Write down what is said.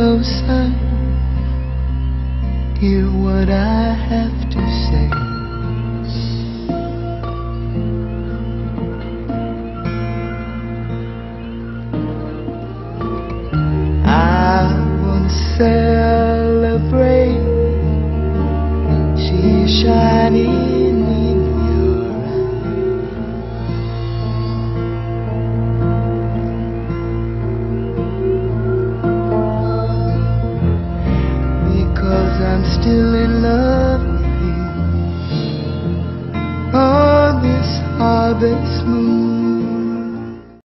sun. Hear what I have to say. I wanna celebrate. She's shining I'm still in love with you. On this harvest moon.